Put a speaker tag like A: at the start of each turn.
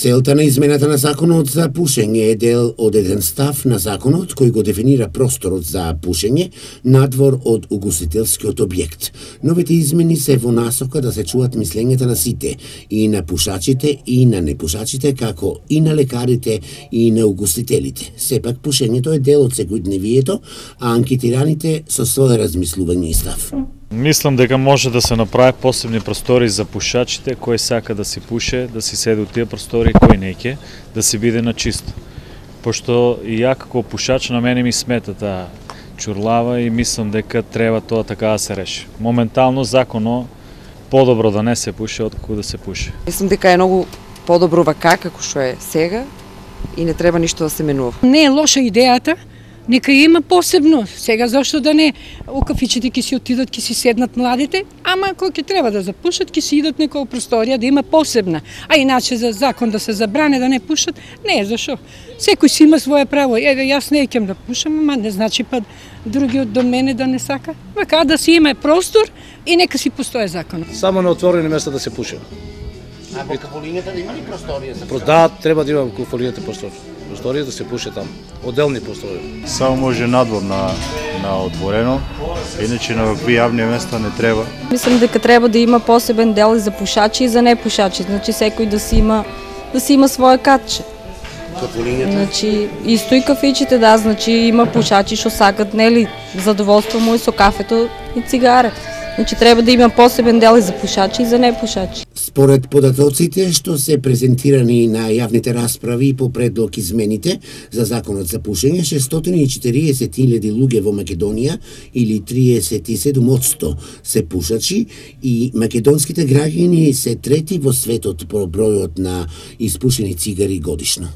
A: Целта на измената на законот за пушење е дел од еден став на законот кој го дефинира просторот за пушење надвор од угостителскиот објект. Новите измени се во насока да се чуат мислењата на сите, и на пушачите, и на непушачите, како и на лекарите, и на угостителите. Сепак пушењето е дел од секојдневието, а анкетираните со свое размислување и став.
B: Мислам дека може да се направи посебни простори за пушачите, кој сака да си пуше, да си седи у тие простори, кој не ќе, да си биде на чисто. Пошто и ја како пушач на мене ми смета таа чурлава и мислам дека треба тоа така да се реши. Моментално законо подобро да не се пуше отколку да се пуше.
C: Мислам дека е многу подобро вака како што е сега и не треба ништо да се менува.
D: Не е лоша идејата, Нека има посебно. Сега зашто да не у кафичите ќе си отидат, ќе си седнат младите, ама ако ќе треба да запушат, ќе си идат некоја просторија да има посебна. А иначе за закон да се забране да не пушат, не, е зашо? Секој си има свое право. Еве јас не ќе да пушам, ама не значи па другиот до мене да не сака. Вака да си има простор и нека си постои закон.
E: Само на отворени места да се пуши.
A: А во кафолињата да има ли просторија за
E: Да, треба да има во кафолињата простор. Просторија да се пуше там. Отделни простори.
F: Само може надвор на, на отворено, иначе на вакви јавни места не треба.
G: Мислам дека треба да има посебен дел за пушачи и за непушачи. Значи секој да си има да си има свое катче.
A: кафолињата?
G: Значи исто и кафичите, да, значи има пушачи што сакат нели задоволство му и со кафето и цигаре. Значи треба да има посебен дел и за пушачи и за непушачи.
A: Според податоците што се презентирани на јавните расправи по предлог измените за законот за пушење, 640.000 луѓе во Македонија или 37% се пушачи и македонските граѓани се трети во светот по бројот на испушени цигари годишно.